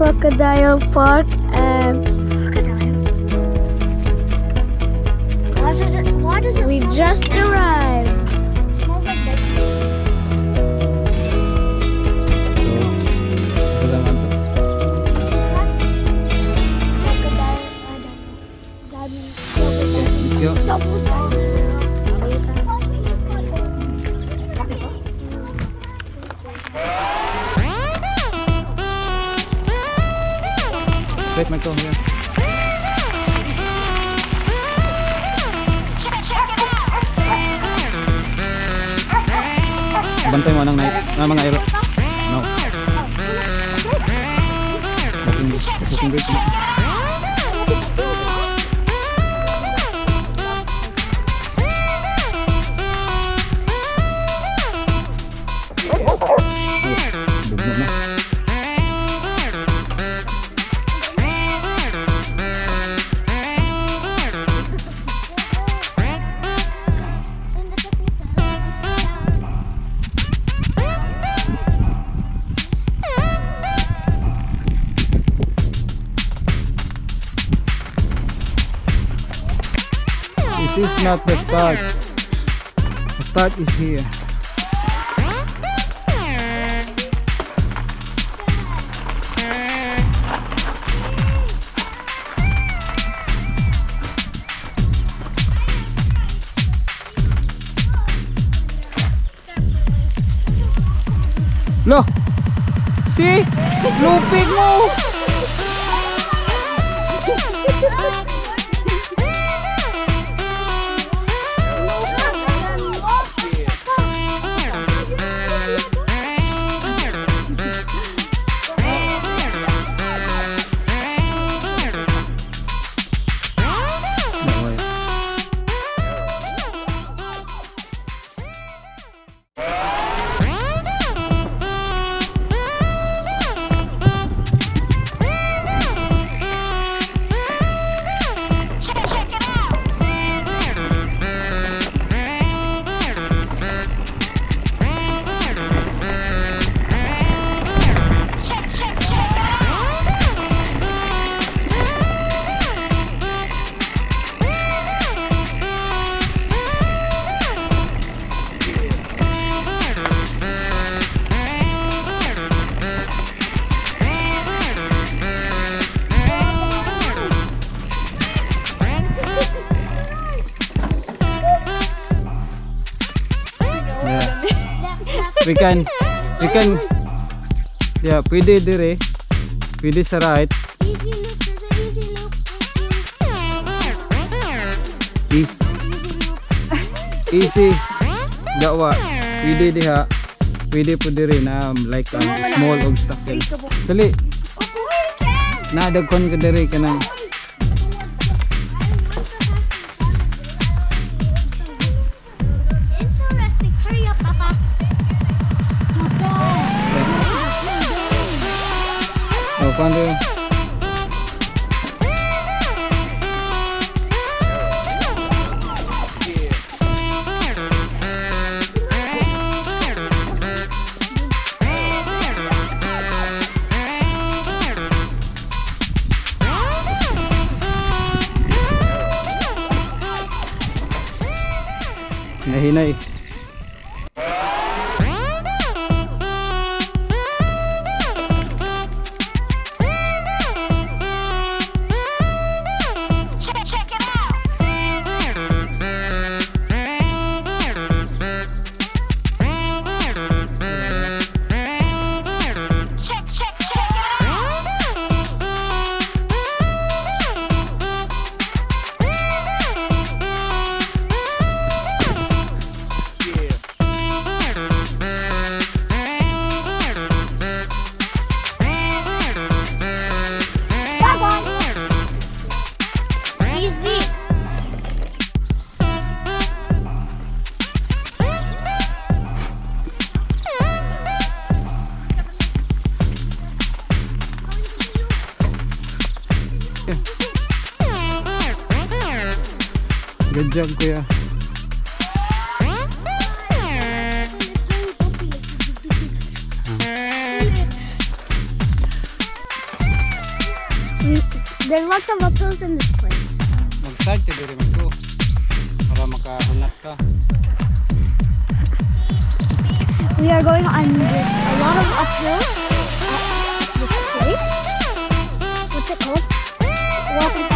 Crocodile Park and Why does it, why does it we just like arrived. It smells like bacon. So, ito lang ang Crocodile, I don't know. That crocodile. Wait, Michael, here. Bantay mo ng night, uh, mga aero. No. Looking good, looking good. Bugbog na. Not the start. The start is here. Lo! Si! Lupig mo! We can, we can, yeah, pwede dire. Pwede sa right. Easy an easy. Easy. Dawa. Pwede diha. Pwede po dire na um, like um, small obstacle. Dali. Na dagkon ka dire ka ng Oh, Good job, kuya. There's lots of apples in this place. Mag-start ka diri magko. Para makahunat ka. We are going on a lot of uphills at this place. What's it called? Walking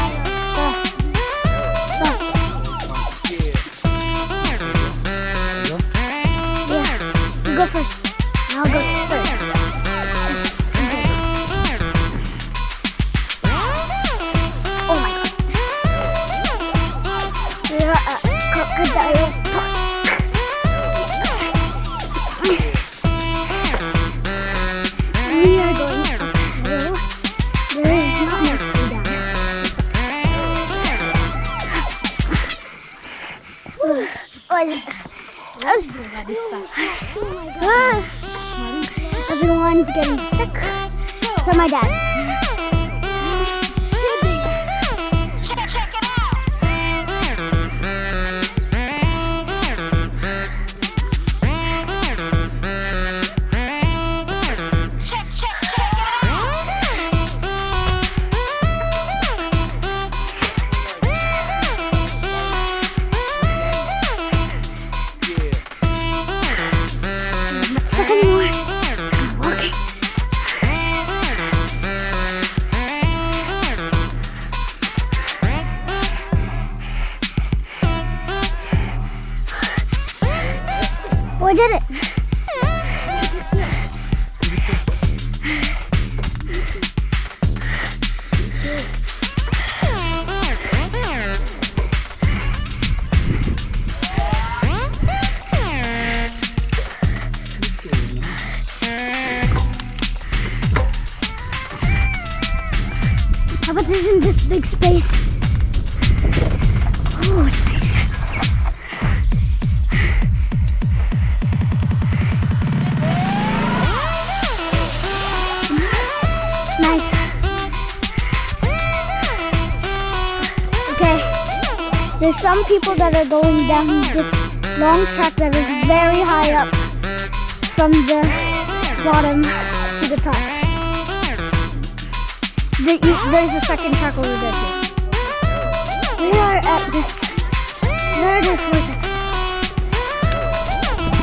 bottom to the top. There, you, there's a second track over there too. We are at this. There it is. Where's it?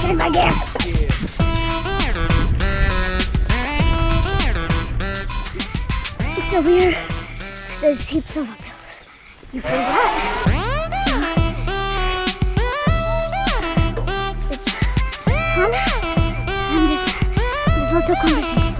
Get my gear. It's so weird. There's heaps of uphills. You feel it's, there's also conversation. Check, check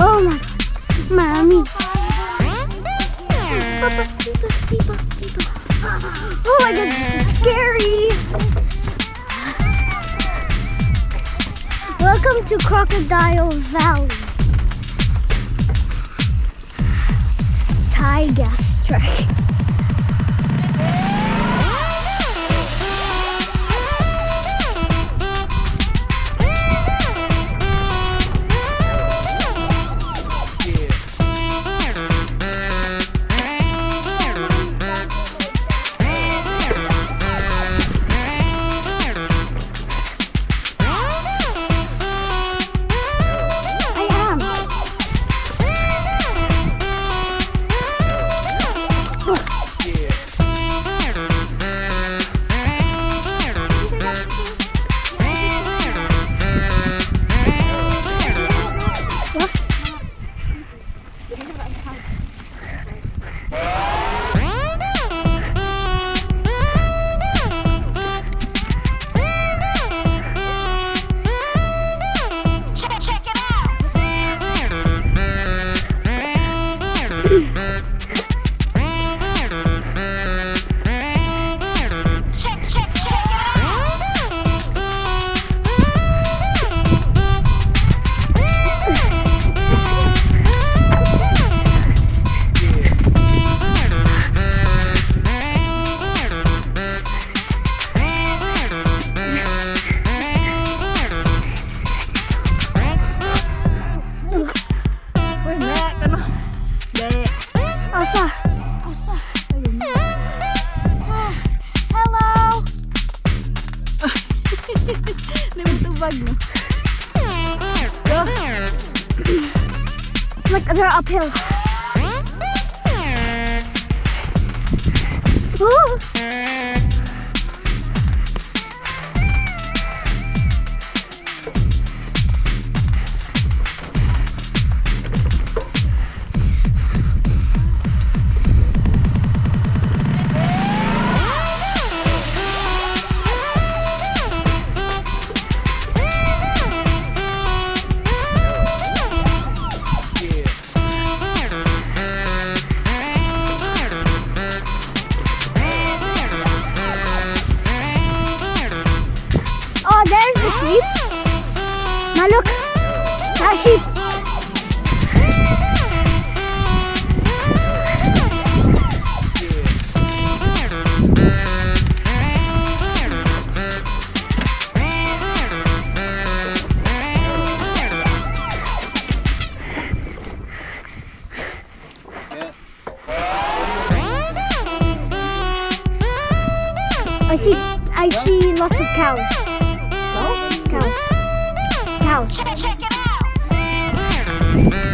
Oh my, mommy. Oh my god, this is scary. Welcome to Crocodile Valley. Tiger strike. out. Check, check it out.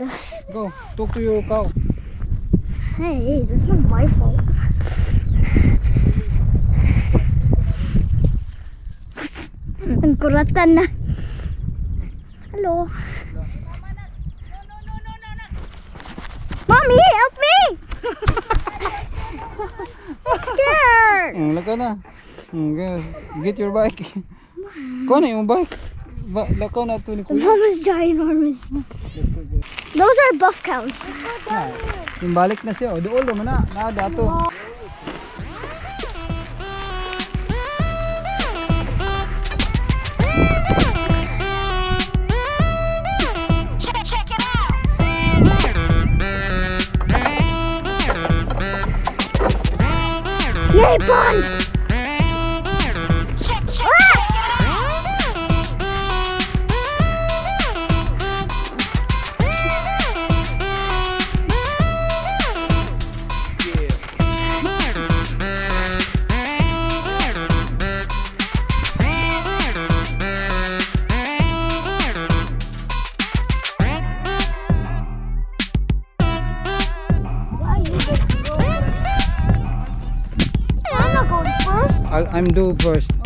at us. Go, talk to your cow. Hey, that's not my fault. Ang kuratan na. Hello. Mommy, help me! I'm scared! Look at that. Get your bike. Kuha na yung bike. Look at that ito ni Kuya. Mama's ginormous. Those are buff cows. Simbalik na siya. Oh. Duol mo muna Na dato. Yay, Bond! I'm do first.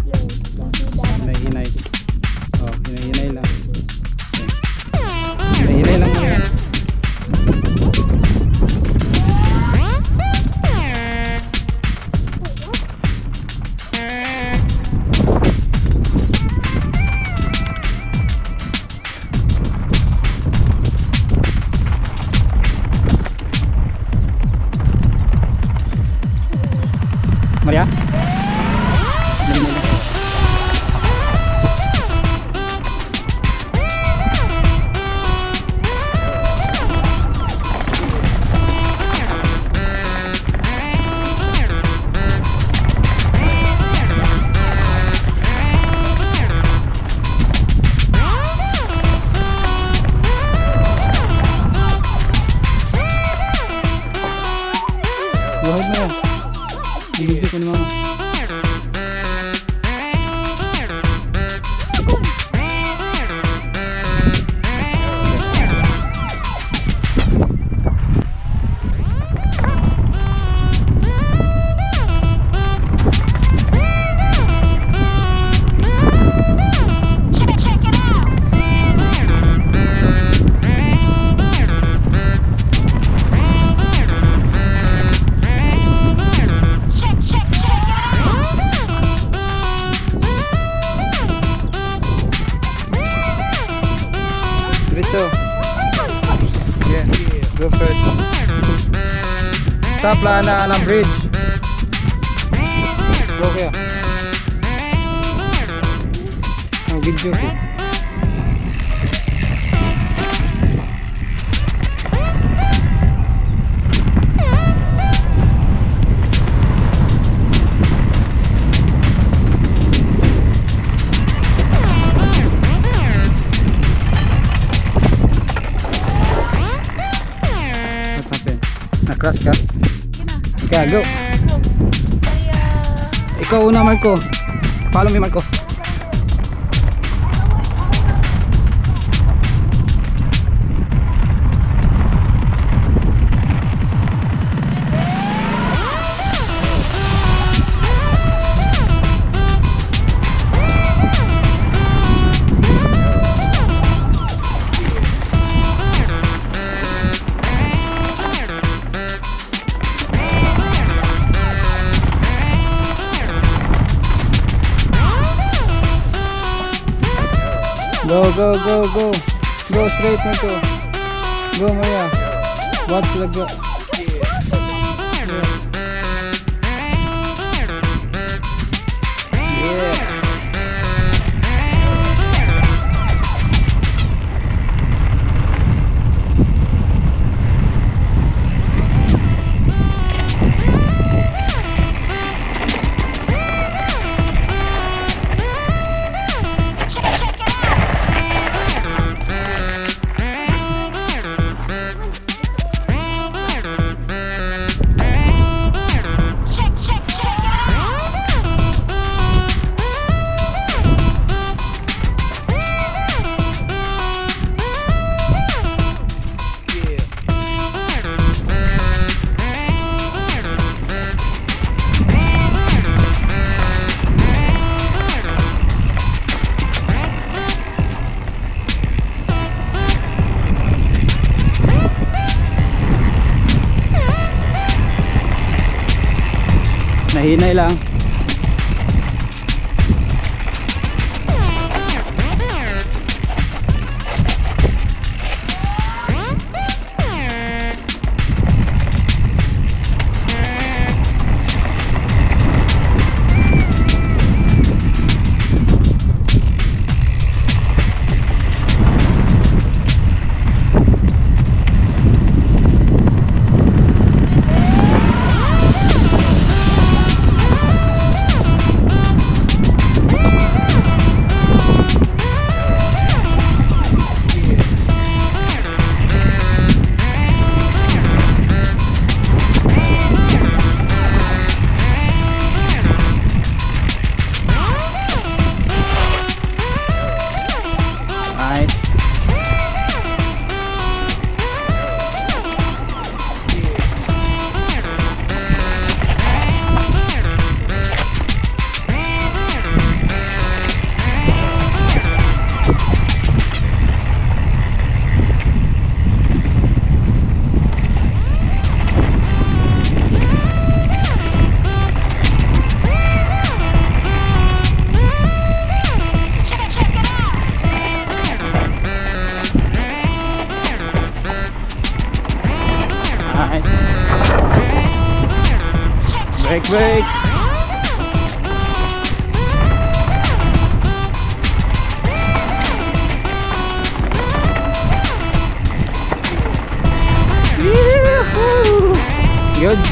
plana ng bridge. Okay. ah Ang video ko. Nakras ka? Kaya go. Ikaw una Marco. Follow me Marco. Go, go, go, go. Straight Marco. Go Maria. Watch the go.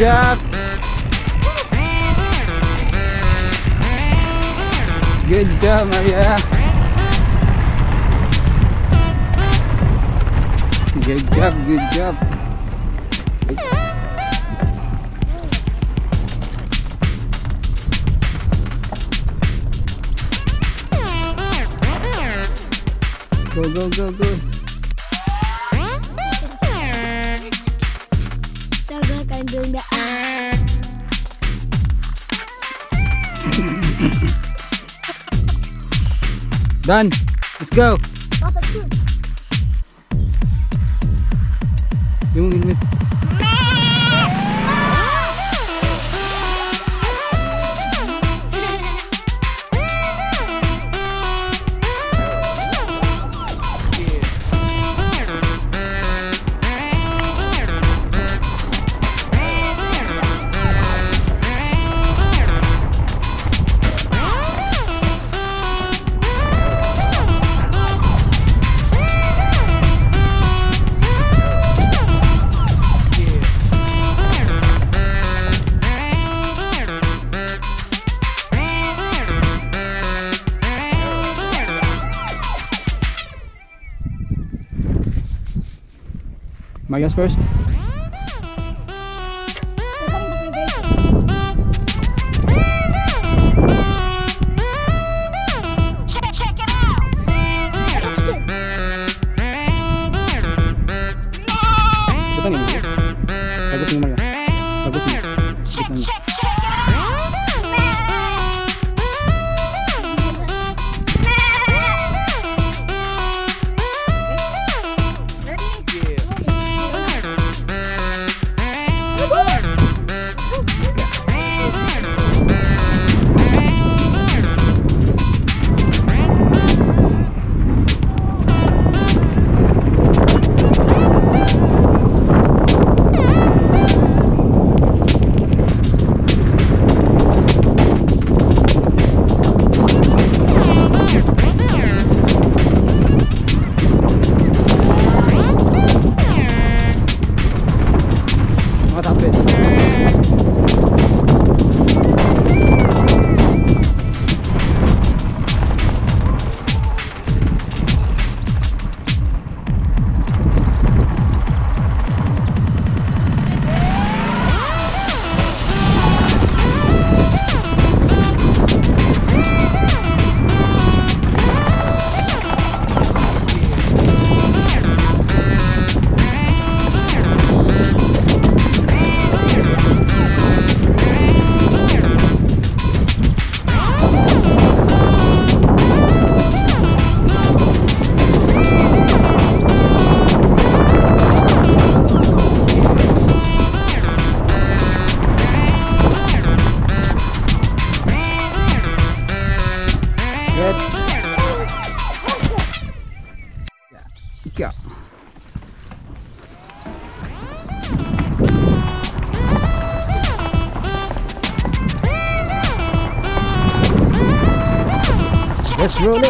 job. Good job, Maria. Good job, good job. Go, go, go, go. Done. Let's go. Yung helmet. My guess first? roll.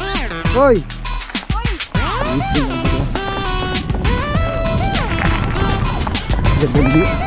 Hoy! Hoy! Ganda